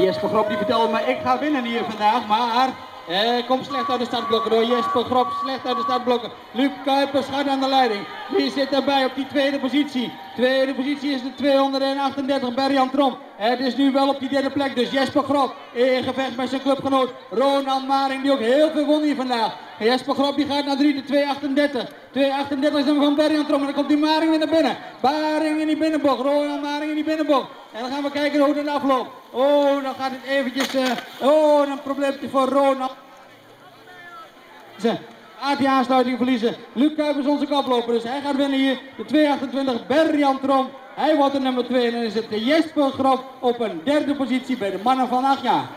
Jesper Grop die vertelde me, ik ga winnen hier vandaag, maar eh, komt slecht uit de startblokken door Jesper Grop, slecht uit de startblokken. Luc Kuipers gaat aan de leiding. Wie zit erbij op die tweede positie? Tweede positie is de 238 Berjan Trom. Het is nu wel op die derde plek, dus Jesper Grop in gevecht met zijn clubgenoot Ronald Maring, die ook heel veel won hier vandaag. En Jesper Grop die gaat naar 3, de 238. 238 is dan van Trom en dan komt die Maring weer naar binnen. Maring in die binnenbocht, Ronald Maring in die binnenbocht. En dan gaan we kijken hoe het afloopt. Oh, dan gaat het eventjes, uh, oh, een probleempje voor Ronald. Gaat die aansluiting verliezen. Luc Kuipers onze koploper, dus hij gaat winnen hier. De 228 Berjan Trom. Hij wordt de nummer 2 en dan zit Jesper Grop op een derde positie bij de mannen van 8 jaar.